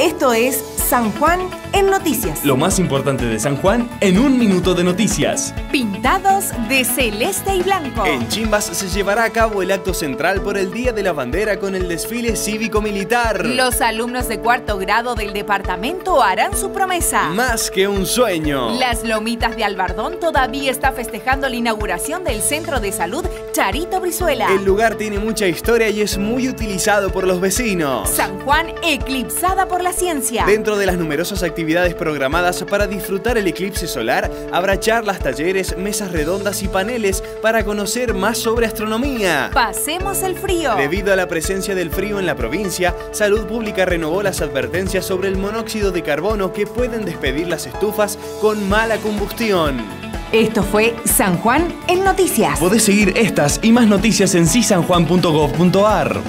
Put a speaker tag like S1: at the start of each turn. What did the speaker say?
S1: Esto es San Juan en Noticias.
S2: Lo más importante de San Juan en un minuto de noticias.
S1: Pintados de celeste y blanco.
S3: En Chimbas se llevará a cabo el acto central por el Día de la Bandera con el desfile cívico-militar.
S1: Los alumnos de cuarto grado del departamento harán su promesa.
S3: Más que un sueño.
S1: Las Lomitas de Albardón todavía está festejando la inauguración del Centro de Salud Charito Brizuela.
S3: El lugar tiene mucha historia y es muy utilizado por los vecinos.
S1: San Juan eclipsada por la ciencia.
S3: Dentro de las numerosas actividades programadas para disfrutar el eclipse solar, habrá charlas, talleres, mesas redondas y paneles para conocer más sobre astronomía.
S1: Pasemos el frío.
S3: Debido a la presencia del frío en la provincia, Salud Pública renovó las advertencias sobre el monóxido de carbono que pueden despedir las estufas con mala combustión.
S1: Esto fue San Juan en Noticias.
S2: Podés seguir estas y más noticias en cisanjuan.gov.ar.